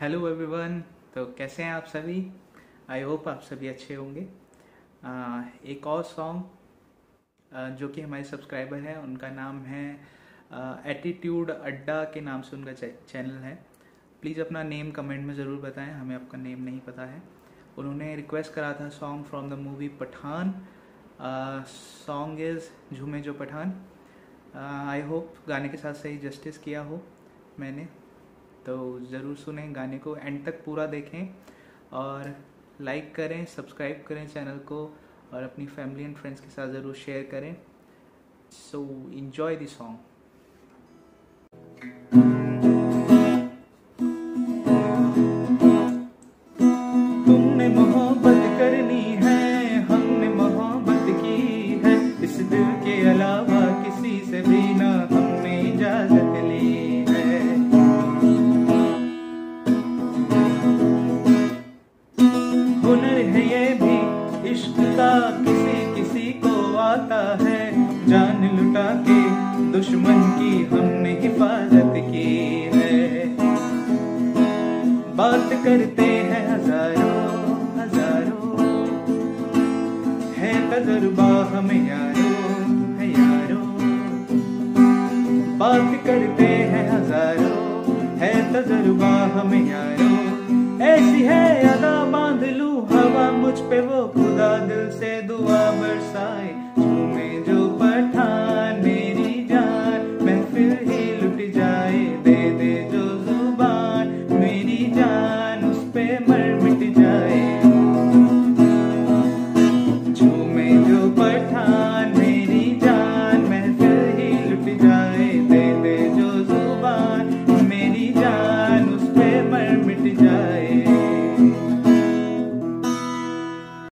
Hello everyone तो कैसे हैं आप सभी? आई होप आप सभी अच्छे होंगे। आ, एक और सॉन्ग जो कि हमारे सब्सक्राइबर हैं उनका नाम है एटीट्यूड अड्डा के नाम से उनका चैनल है। प्लीज़ अपना नेम कमेंट में ज़रूर बताएँ हमें आपका नेम नहीं पता है। उन्होंने रिक्वेस्ट करा था song from the movie Pathaan. Song is Jhoome Jo Pathaan. I hope गाने के साथ सही जस्टिस किया हो मैंने। तो ज़रूर सुने गाने को एंड तक पूरा देखें और लाइक करें सब्सक्राइब करें चैनल को और अपनी फैमिली एंड फ्रेंड्स के साथ ज़रूर शेयर करें। सो इन्जॉय द सॉन्ग किसी किसी को आता है। जान लुटा के दुश्मन की हमने हिफाजत की है। बात करते हैं हज़ारों हज़ारों। है तजुर्बा हमें यारो, है यारो। बात करते हैं हज़ारों, है तजुर्बा हमें यारो। ऐसी है अदा बाँध लू हवा मुझ पे वो खुदा दिल से दुआ बरसाए झूमे जो पठान